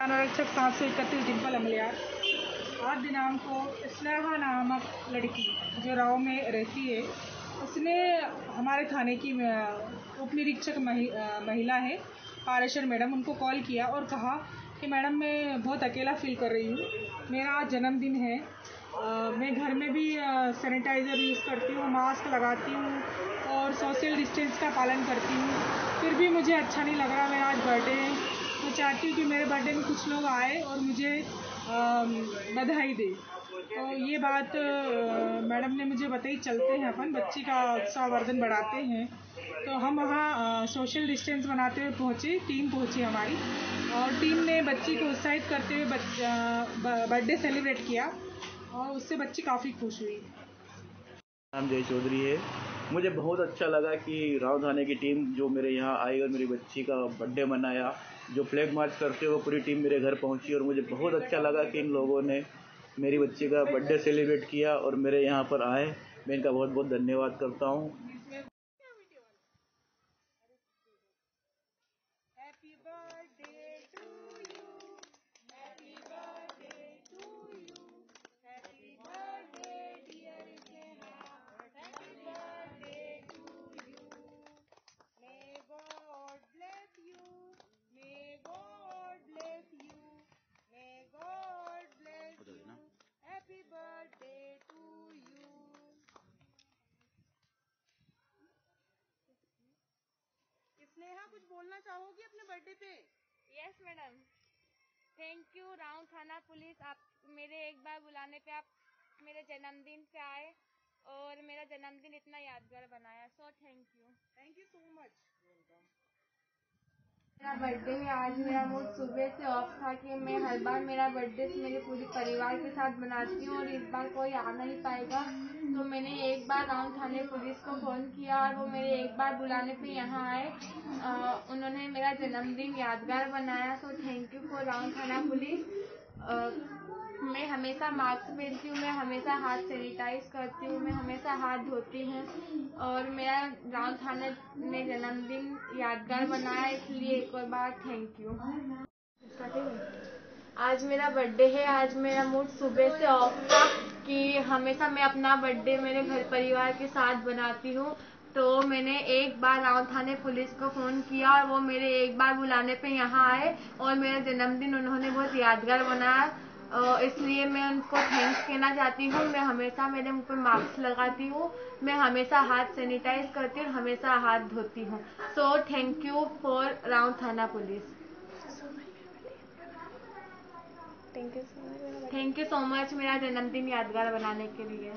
आरक्षक सात सौ इकतीस डिम्पल अमलियार। आज दिनांक को स्नेहा नामक लड़की जो राव में रहती है उसने हमारे थाने की उप निरीक्षक महि, महिला है पारेशर मैडम उनको कॉल किया और कहा कि मैडम मैं बहुत अकेला फील कर रही हूँ। मेरा आज जन्मदिन है। आ, मैं घर में भी सैनिटाइज़र यूज़ करती हूँ मास्क लगाती हूँ और सोशल डिस्टेंस का पालन करती हूँ। फिर भी मुझे अच्छा नहीं लग रहा मेरा आज बर्थडे है। मैं चाहती हूँ कि मेरे बर्थडे में कुछ लोग आए और मुझे बधाई दे। तो ये बात मैडम ने मुझे बताई, चलते हैं अपन, बच्ची का उत्साहवर्धन बढ़ाते हैं। तो हम वहाँ सोशल डिस्टेंस बनाते हुए पहुँचे टीम पहुँची हमारी। और टीम ने बच्ची को उत्साहित करते हुए बर्थडे सेलिब्रेट किया और उससे बच्ची काफ़ी खुश हुई। नाम जय चौधरी है। मुझे बहुत अच्छा लगा कि राव थाने की टीम जो मेरे यहाँ आई और मेरी बच्ची का बर्थडे मनाया। जो फ्लैग मार्च करते हुए पूरी टीम मेरे घर पहुँची और मुझे बहुत अच्छा लगा कि इन लोगों ने मेरी बच्ची का बर्थडे सेलिब्रेट किया और मेरे यहाँ पर आए। मैं इनका बहुत बहुत धन्यवाद करता हूँ। स्नेहा कुछ बोलना चाहोगी अपने बर्थडे पे? यस मैडम थैंक यू राउंड थाना पुलिस। आप मेरे एक बार बुलाने पे आप मेरे जन्मदिन पे आए और मेरा जन्मदिन इतना यादगार बनाया। So thank you thank you so much मेरा बर्थडे है। आज मेरा मूड सुबह से ऑफ़ था कि मैं हर बार मेरा बर्थडे मेरे पूरे परिवार के साथ बनाती हूँ और इस बार कोई आ नहीं पाएगा। तो मैंने एक बार राउंड थाने पुलिस को फ़ोन किया और वो मेरे एक बार बुलाने पे यहाँ आए। उन्होंने मेरा जन्मदिन यादगार बनाया तो थैंक यू फॉर राउंड थाना पुलिस। मैं हमेशा मास्क पहनती हूँ, मैं हमेशा हाथ सैनिटाइज करती हूँ, मैं हमेशा हाथ धोती हूँ और मेरा गाँव थाने ने जन्मदिन यादगार बनाया इसलिए एक और बार थैंक यू आज मेरा बर्थडे है, आज मेरा मूड सुबह से ऑफ़ था कि हमेशा मैं अपना बर्थडे मेरे घर परिवार के साथ बनाती हूँ। तो मैंने एक बार राव थाने पुलिस को फ़ोन किया और वो मेरे एक बार बुलाने पे यहाँ आए और मेरा जन्मदिन उन्होंने बहुत यादगार बनाया इसलिए मैं उनको थैंक्स कहना चाहती हूँ। मैं हमेशा मेरे मुँह पर मास्क लगाती हूँ। मैं हमेशा हाथ सैनिटाइज करती हूँ हमेशा हाथ धोती हूँ। So thank you for round थाना police. Thank you so much मेरा जन्मदिन यादगार बनाने के लिए।